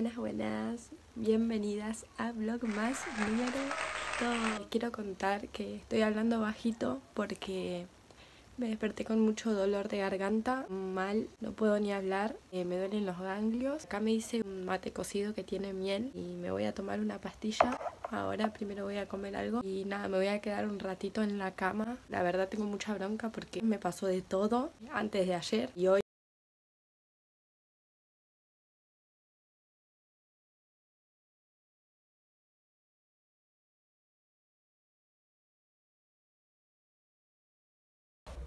Buenas, buenas. Bienvenidas a Vlog más número 2. Quiero contar que estoy hablando bajito porque me desperté con mucho dolor de garganta, mal, no puedo ni hablar, eh, me duelen los ganglios. Acá me hice un mate cocido que tiene miel y me voy a tomar una pastilla. Ahora primero voy a comer algo y nada, me voy a quedar un ratito en la cama. La verdad tengo mucha bronca porque me pasó de todo antes de ayer y hoy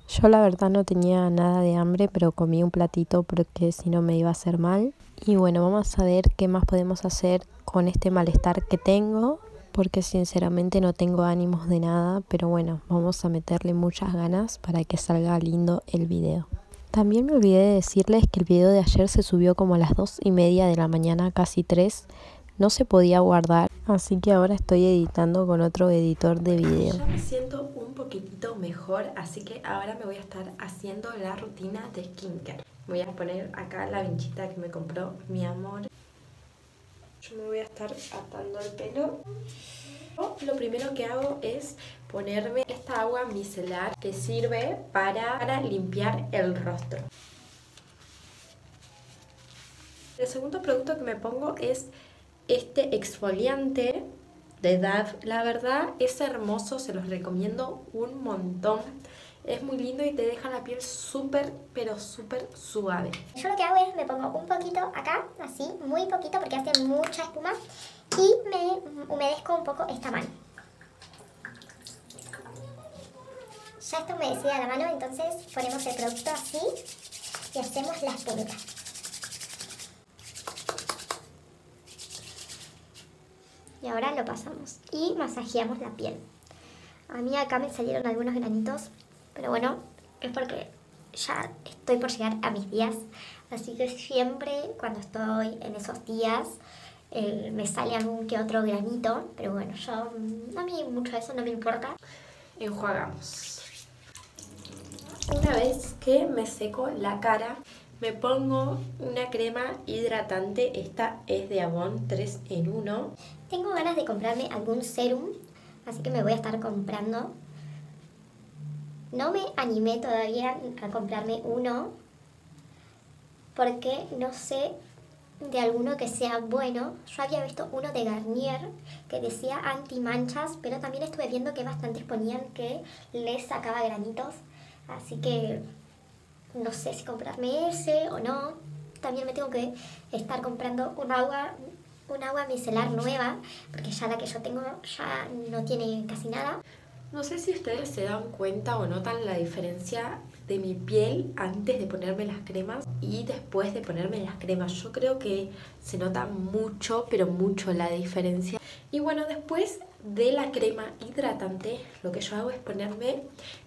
Yo la verdad no tenía nada de hambre, pero comí un platito porque si no me iba a hacer mal. Y bueno, vamos a ver qué más podemos hacer con este malestar que tengo, porque sinceramente no tengo ánimos de nada, pero bueno, vamos a meterle muchas ganas para que salga lindo el video. También me olvidé de decirles que el video de ayer se subió como a las dos y media de la mañana, casi tres. No se podía guardar, así que ahora estoy editando con otro editor de video. Ya me siento un poquitito mejor, así que ahora me voy a estar haciendo la rutina de skincare. Voy a poner acá la vinchita que me compró mi amor. Yo me voy a estar atando el pelo. Lo primero que hago es ponerme esta agua micelar que sirve para, para limpiar el rostro. El segundo producto que me pongo es este exfoliante de DAV. La verdad es hermoso, se los recomiendo un montón. Es muy lindo y te deja la piel súper, pero súper suave. Yo lo que hago es me pongo un poquito acá, así, muy poquito porque hace mucha espuma. Y me humedezco un poco esta mano. Ya está humedecida la mano, entonces ponemos el producto así y hacemos la espumita. Y ahora lo pasamos y masajeamos la piel. A mí acá me salieron algunos granitos, pero bueno, es porque ya estoy por llegar a mis días, así que siempre cuando estoy en esos días eh, me sale algún que otro granito, pero bueno, yo a mí mucho eso no me importa. Enjuagamos. Una vez que me seco la cara, me pongo una crema hidratante, esta es de Avon 3 en 1. Tengo ganas de comprarme algún serum, así que me voy a estar comprando. No me animé todavía a comprarme uno, porque no sé de alguno que sea bueno. Yo había visto uno de Garnier que decía anti manchas, pero también estuve viendo que bastantes ponían que les sacaba granitos. Así que no sé si comprarme ese o no. También me tengo que estar comprando un agua un agua micelar nueva, porque ya la que yo tengo ya no tiene casi nada. No sé si ustedes se dan cuenta o notan la diferencia de mi piel antes de ponerme las cremas y después de ponerme las cremas. Yo creo que se nota mucho, pero mucho la diferencia. Y bueno, después de la crema hidratante, lo que yo hago es ponerme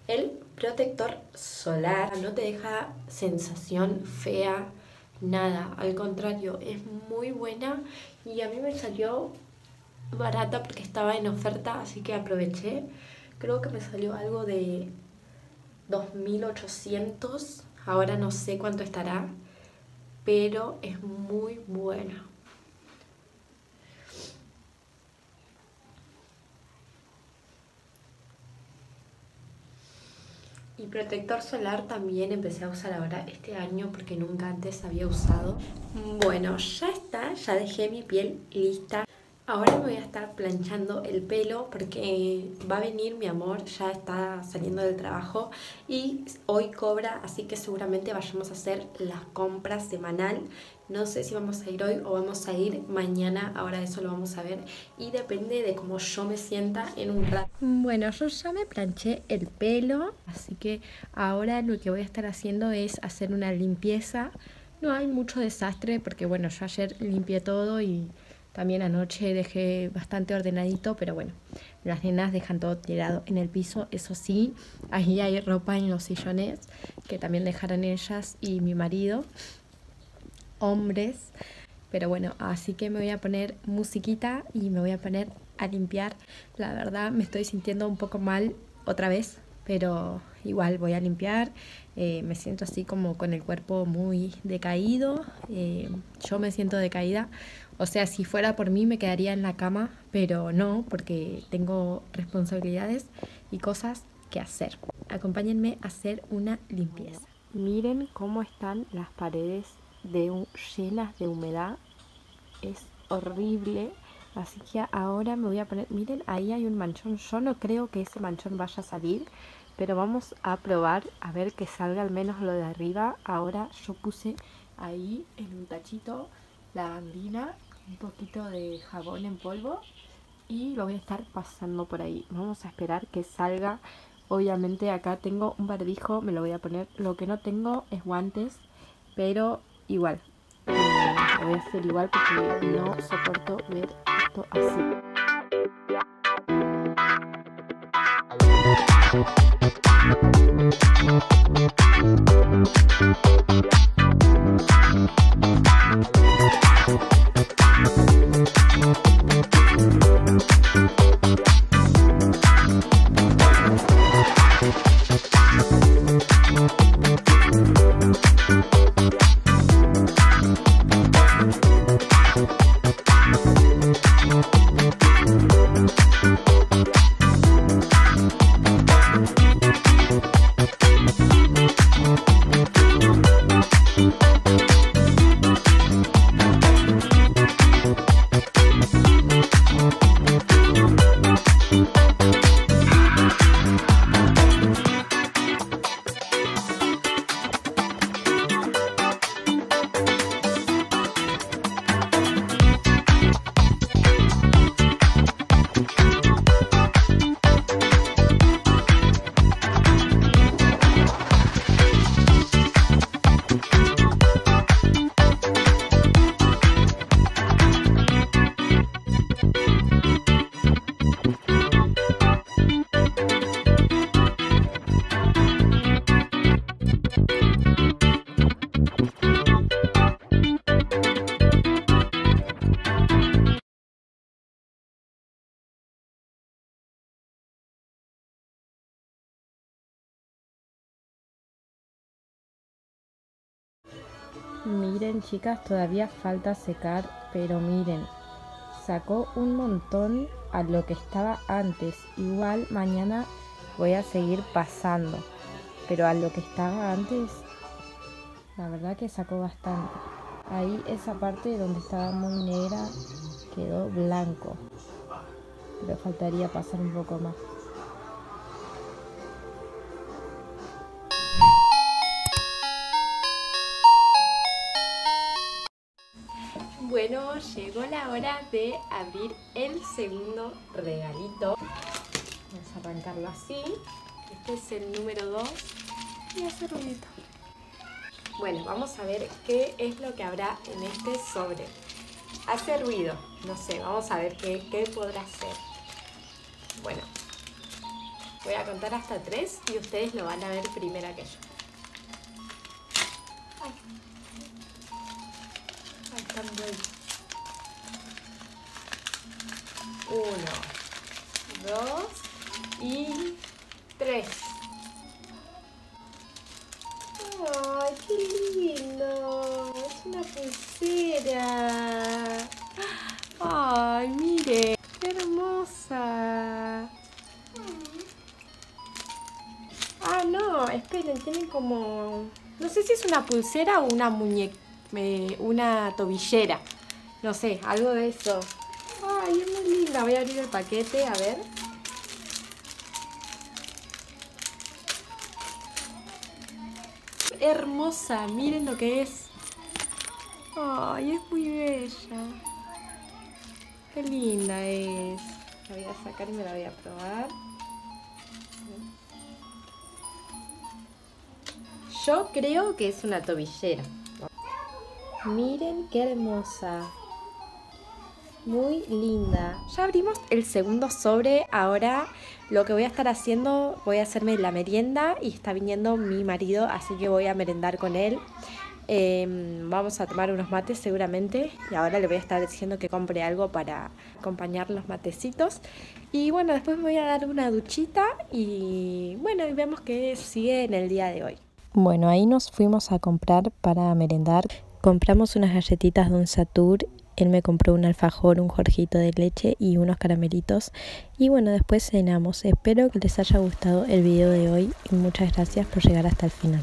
el protector solar. No te deja sensación fea, nada, al contrario, es muy buena y a mí me salió barata porque estaba en oferta, así que aproveché. Creo que me salió algo de 2.800, ahora no sé cuánto estará, pero es muy buena. Y protector solar también empecé a usar ahora este año porque nunca antes había usado. Bueno, ya está, ya dejé mi piel lista. Ahora me voy a estar planchando el pelo porque va a venir mi amor, ya está saliendo del trabajo y hoy cobra, así que seguramente vayamos a hacer las compras semanal. No sé si vamos a ir hoy o vamos a ir mañana, ahora eso lo vamos a ver y depende de cómo yo me sienta en un rato. Bueno, yo ya me planché el pelo, así que ahora lo que voy a estar haciendo es hacer una limpieza. No hay mucho desastre porque bueno, yo ayer limpié todo y también anoche dejé bastante ordenadito, pero bueno, las nenas dejan todo tirado en el piso. Eso sí, ahí hay ropa en los sillones que también dejaron ellas y mi marido, hombres. Pero bueno, así que me voy a poner musiquita y me voy a poner a limpiar. La verdad me estoy sintiendo un poco mal otra vez pero igual voy a limpiar. Eh, me siento así como con el cuerpo muy decaído. Eh, yo me siento decaída. O sea, si fuera por mí me quedaría en la cama, pero no, porque tengo responsabilidades y cosas que hacer. Acompáñenme a hacer una limpieza. Miren cómo están las paredes de llenas de humedad. Es horrible. Así que ahora me voy a poner... Miren, ahí hay un manchón. Yo no creo que ese manchón vaya a salir. Pero vamos a probar a ver que salga al menos lo de arriba. Ahora yo puse ahí en un tachito la bandina, un poquito de jabón en polvo y lo voy a estar pasando por ahí. Vamos a esperar que salga. Obviamente acá tengo un barbijo, me lo voy a poner. Lo que no tengo es guantes, pero igual. Eh, lo voy a hacer igual porque no soporto ver esto así. Miren chicas, todavía falta secar, pero miren, sacó un montón a lo que estaba antes. Igual mañana voy a seguir pasando, pero a lo que estaba antes, la verdad que sacó bastante. Ahí esa parte donde estaba muy negra quedó blanco, pero faltaría pasar un poco más. Bueno, llegó la hora de abrir el segundo regalito. Vamos a arrancarlo así. Este es el número 2 y hace ruidito. Bueno, vamos a ver qué es lo que habrá en este sobre. Hace ruido, no sé, vamos a ver qué, podrá hacer. Bueno, voy a contar hasta 3 y ustedes lo van a ver primero que yo. Uno, dos y tres. ¡Ay, qué lindo! Es una pulsera. ¡Ay, mire! ¡Qué hermosa! Ah, no, esperen, tienen como... No sé si es una pulsera o una muñeca una tobillera. No sé, algo de eso. Ay, es muy Voy a abrir el paquete, a ver. Hermosa, miren lo que es. Ay, es muy bella. Qué linda es. La voy a sacar y me la voy a probar. Yo creo que es una tobillera. Miren qué hermosa. Muy linda. Ya abrimos el segundo sobre. Ahora lo que voy a estar haciendo, voy a hacerme la merienda y está viniendo mi marido, así que voy a merendar con él. Em, vamos a tomar unos mates seguramente y ahora le voy a estar diciendo que compre algo para acompañar los matecitos. Y bueno, después me voy a dar una duchita y bueno, y vemos qué sigue en el día de hoy. Bueno, ahí nos fuimos a comprar para merendar. Compramos unas galletitas de un Satur él me compró un alfajor, un jorjito de leche y unos caramelitos. Y bueno, después cenamos. Espero que les haya gustado el video de hoy y muchas gracias por llegar hasta el final.